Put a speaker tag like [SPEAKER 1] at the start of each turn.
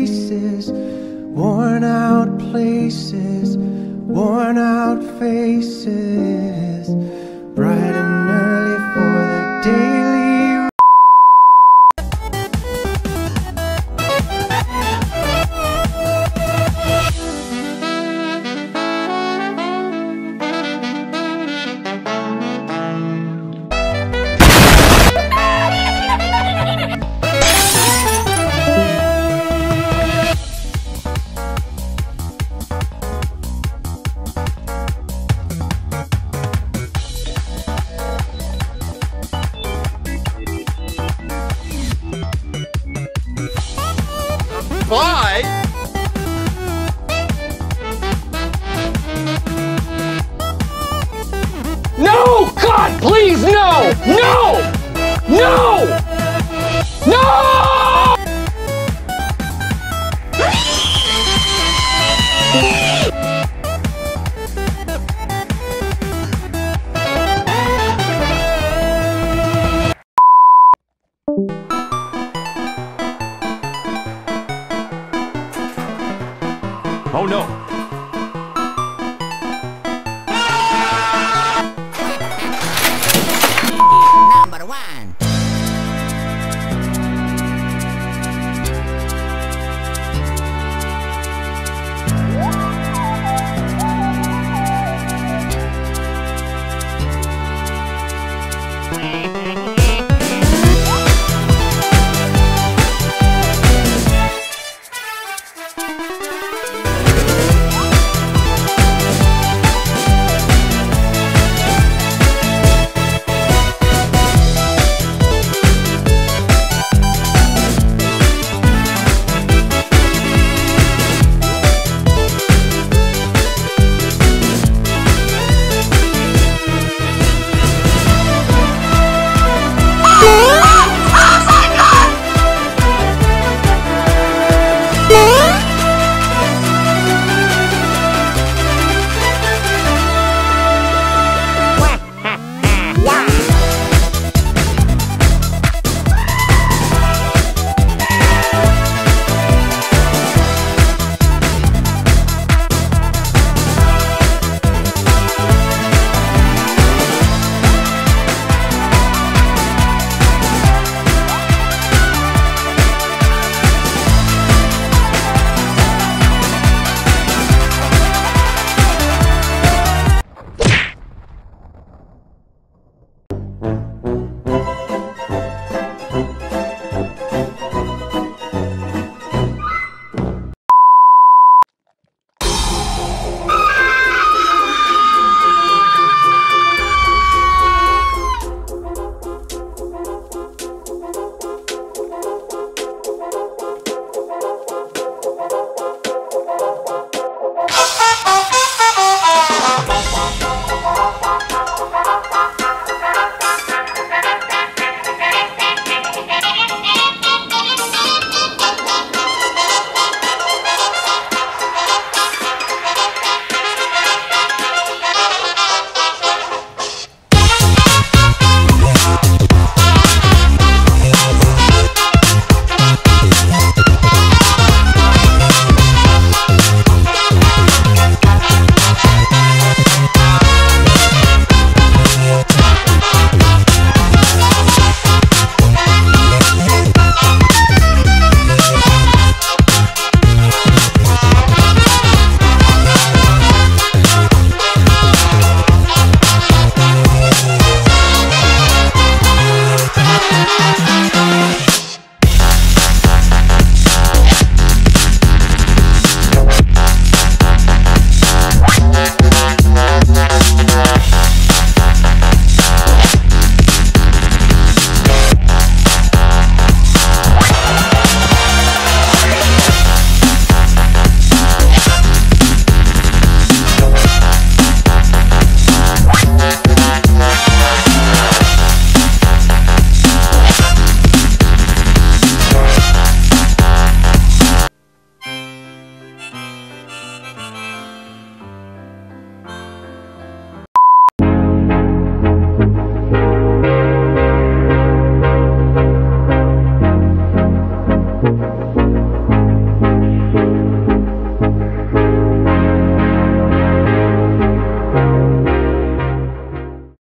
[SPEAKER 1] faces, worn out places, worn out faces, bright and
[SPEAKER 2] Bye.
[SPEAKER 3] No! God, please, no! No! No!
[SPEAKER 2] Oh no.